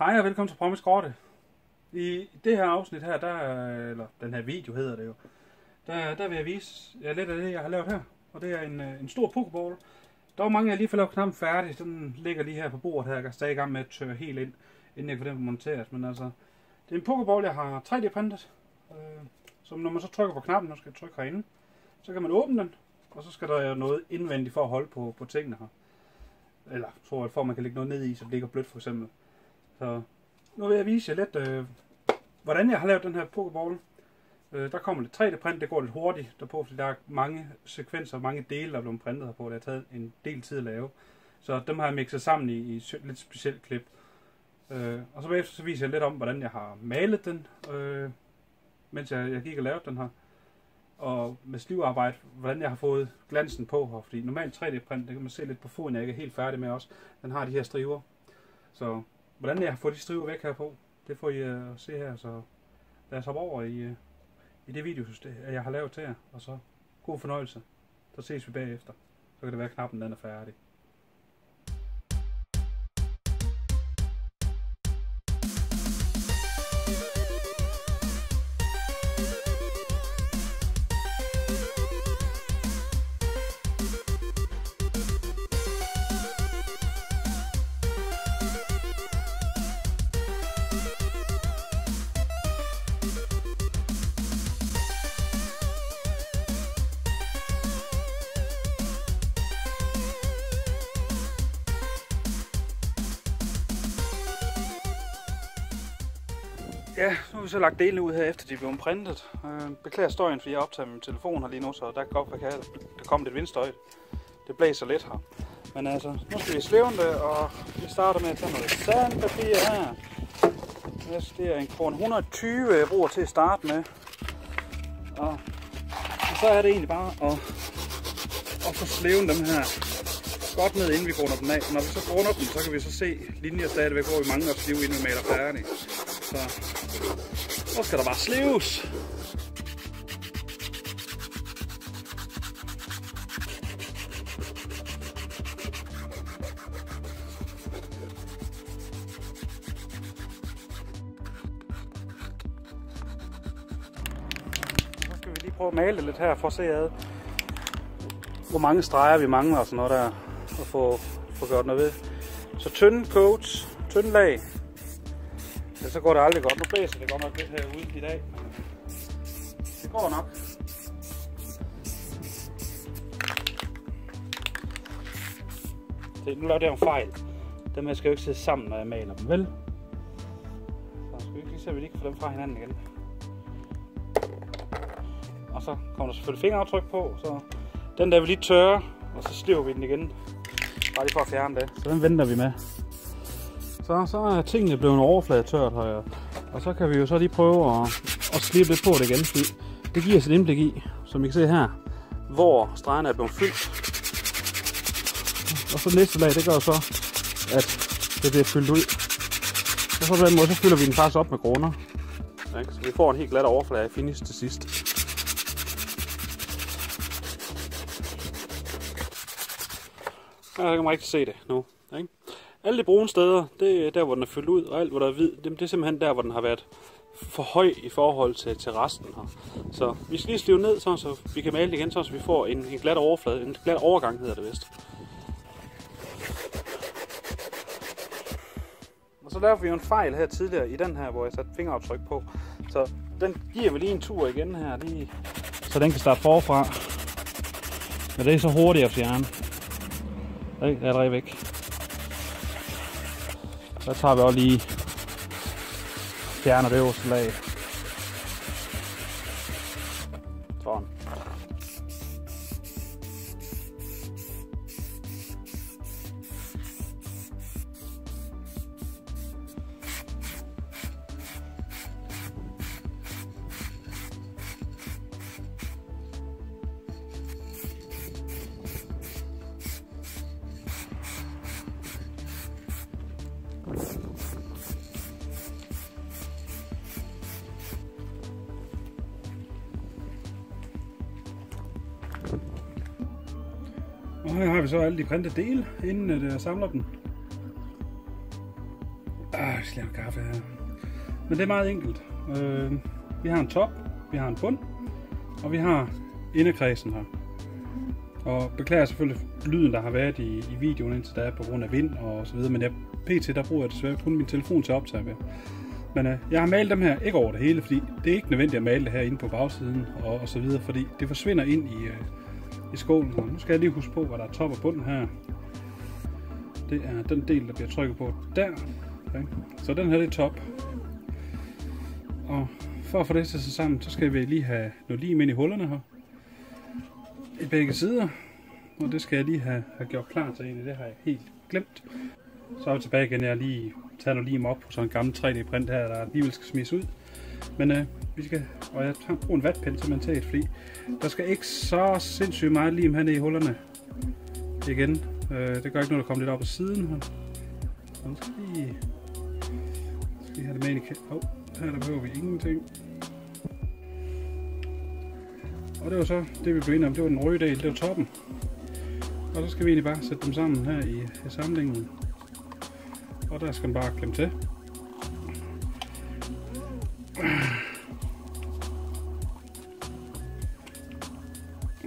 Hej og velkommen til Promis Korte. I det her afsnit her, der, eller den her video hedder det jo, der, der vil jeg vise jer lidt af det, jeg har lavet her. Og det er en, øh, en stor pokeball. Der var mange, jeg lige får lavet knappen færdig. Den ligger lige her på bordet her. Jeg er stadig i gang med at tørre helt ind, inden jeg kan få den monteret. Men altså, det er en pokeball, jeg har 3D-printet. Øh, så når man så trykker på knappen, nu skal jeg trykke herinde, så kan man åbne den. Og så skal der jo noget indvendigt for at holde på, på tingene her. Eller tror jeg, for at man kan lægge noget ned i, så det ligger blødt for eksempel. Så nu vil jeg vise jer lidt, øh, hvordan jeg har lavet den her Pokeball. Øh, der kommer lidt 3D-print, det går lidt hurtigt derpå, fordi der er mange sekvenser, mange dele, der er blevet printet herpå. Det har taget en del tid at lave. Så dem har jeg mixet sammen i, i et lidt specielt klip. Øh, og så bagefter så viser jeg lidt om, hvordan jeg har malet den, øh, mens jeg, jeg gik og lavede den her. Og med slivarbejde, hvordan jeg har fået glansen på her. Fordi normalt 3D-print, det kan man se lidt på foden, jeg ikke er helt færdig med også. Den har de her striver. Så hvordan jeg har fået de striver væk her på, det får I uh, se her. Så lad os hoppe over i, uh, i det video, øh, jeg har lavet til jer. Og så god fornøjelse. Så ses vi bagefter. Så kan det være, at knappen den er færdig. Ja, nu har vi så lagt delene ud her, efter de er blevet printet. Øh, beklager støjen, fordi jeg optager min telefon her lige nu, så der kan godt være, at der kommer lidt vindstøj. Det blæser lidt her. Men altså, nu skal vi slæve det, og vi starter med at tage noget sandpapir her. Yes, det er en kron 120, jeg bruger til at starte med. Og, og så er det egentlig bare at, at få slæven dem her godt ned, inden vi grunder dem af. Når vi så grunder dem, så kan vi så se linjer stadigvæk, hvor vi mangler at slive, inden vi maler færdig. Så nu skal der bare slives. Så skal vi lige prøve at male det lidt her for at se ad, hvor mange streger vi mangler og sådan noget der, og få, få gjort noget ved. Så tynde coats, tynde lag, Ja, så går det aldrig godt. Nu blæser det godt nok lidt herude i dag. Det går nok. Det, nu laver det en fejl. Dem her skal jo ikke sidde sammen, når jeg maler dem, vel? Så skal vi ikke lige se, at vi ikke får dem fra hinanden igen. Og så kommer der selvfølgelig fingeraftryk på, så den der vil lige tørre, og så sliver vi den igen. Bare lige for at fjerne det. Så den venter vi med. Så, så er tingene blevet overfladetørt her. Og så kan vi jo så lige prøve at, at slippe lidt på det igen, fordi det giver os et indblik i, som I kan se her, hvor stregerne er blevet fyldt. Og så næste lag, det gør så, at det bliver fyldt ud. Og så på den måde, så fylder vi den faktisk op med kroner. Så vi får en helt glat overflade af finish til sidst. Jeg kan man rigtig se det nu. Ikke? Alle de brune steder, det er der, hvor den er fyldt ud, og alt, hvor der er hvid, det er simpelthen der, hvor den har været for høj i forhold til, til resten her. Så vi skal lige slive ned, så, så vi kan male det igen, så, så vi får en, en glat overflade, en glat overgang hedder det vist. Og så lavede vi jo en fejl her tidligere i den her, hvor jeg satte fingeraftryk på. Så den giver vi lige en tur igen her, lige, så den kan starte forfra. Men det er så hurtigt at fjerne. Det er allerede væk. Så tager vi også lige fjerner det øverste lag. Og her har vi så alle de printede dele, inden at jeg samler dem. Ah, jeg skal kaffe her. Men det er meget enkelt. Øh, vi har en top, vi har en bund, og vi har indekredsen her. Og beklager selvfølgelig lyden, der har været i, i videoen indtil da på grund af vind og så videre, men jeg, pt. der bruger jeg desværre kun min telefon til at optage med. Men øh, jeg har malet dem her, ikke over det hele, fordi det er ikke nødvendigt at male det her inde på bagsiden og, og så videre, fordi det forsvinder ind i, øh, i skålen. Og nu skal jeg lige huske på, hvad der er top og bund her. Det er den del, der bliver trykket på der. Okay. Så den her, det er top. Og for at få det til sig sammen, så skal vi lige have noget lim ind i hullerne her. I begge sider. Og det skal jeg lige have, have gjort klar til egentlig. Det har jeg helt glemt. Så er vi tilbage igen. Jeg har lige taget noget lim op på sådan en gammel 3D-print her, der alligevel skal smides ud. Men øh, vi skal, og jeg tager en vatpind til mentalt, fordi der skal ikke så sindssygt meget lim hernede i hullerne. Igen. Øh, det gør ikke noget, at komme lidt op på siden Og nu skal vi, skal lige have det med ind i oh, her der behøver vi ingenting. Og det var så det, vi blev enige om. Det var den røde del, det var toppen. Og så skal vi egentlig bare sætte dem sammen her i, i samlingen. Og der skal man bare klemme til.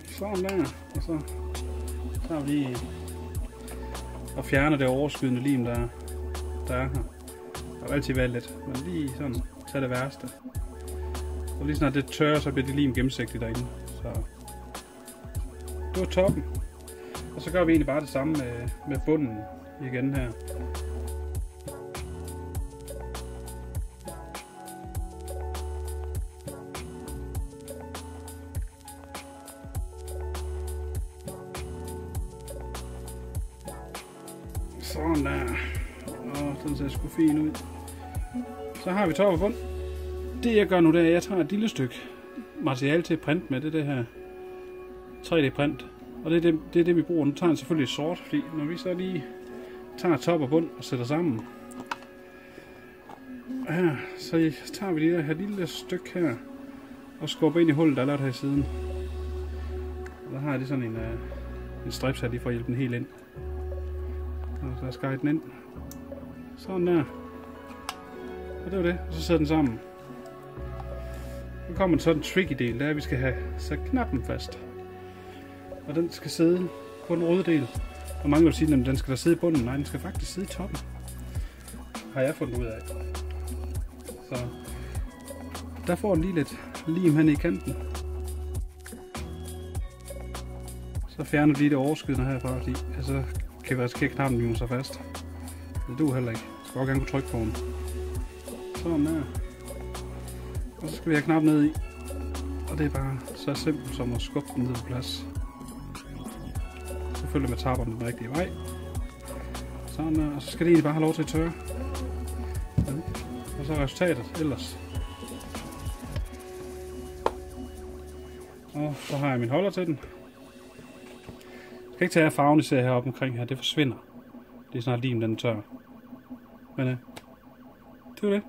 Sådan der. Og så tager vi lige og fjerner det overskydende lim, der, der er her. Der har altid været lidt, men lige sådan, tag det værste. Og lige snart det tørrer, så bliver det lim gennemsigtigt derinde. Så det var toppen. Og så gør vi egentlig bare det samme med, med bunden igen her. Sådan der. Og den ser sgu fin ud. Så har vi top og bund. Det jeg gør nu, det er, at jeg tager et lille stykke materiale til at printe med. Det er det her 3D-print. Og det er det, det er det, vi bruger. Nu tager jeg selvfølgelig sort, fordi når vi så lige tager top og bund og sætter sammen. Her, så tager vi lige det her lille stykke her og skubber ind i hullet, der er lavet her i siden. Og der har jeg lige sådan en, øh, en strips her lige for at hjælpe den helt ind. Og så skar jeg den ind. Sådan der. Og det var det. Og så sætter den sammen. Nu kommer en sådan tricky del, der er, at vi skal have sat knappen fast. Og den skal sidde på den røde del. Og mange vil sige, at den skal der sidde i bunden. Nej, den skal faktisk sidde i toppen. Har jeg fundet ud af. Så der får den lige lidt lim hen i kanten. Så fjerner lige det overskydende herfra, fordi altså, kan vi risikere, at knappen limer sig fast. Det du heller ikke. Jeg skal også gerne kunne trykke på den. Sådan der. Og så skal vi have knap ned i. Og det er bare så simpelt som at skubbe den ned på plads. Selvfølgelig med tapperne den rigtige vej. Sådan der. Og så skal det egentlig bare have lov til at tørre. Og så resultatet ellers. Og så har jeg min holder til den. Ikke tage farven, I ser heroppe omkring her. Det forsvinder. Det er snart lim, den tør. Men øh, det var det.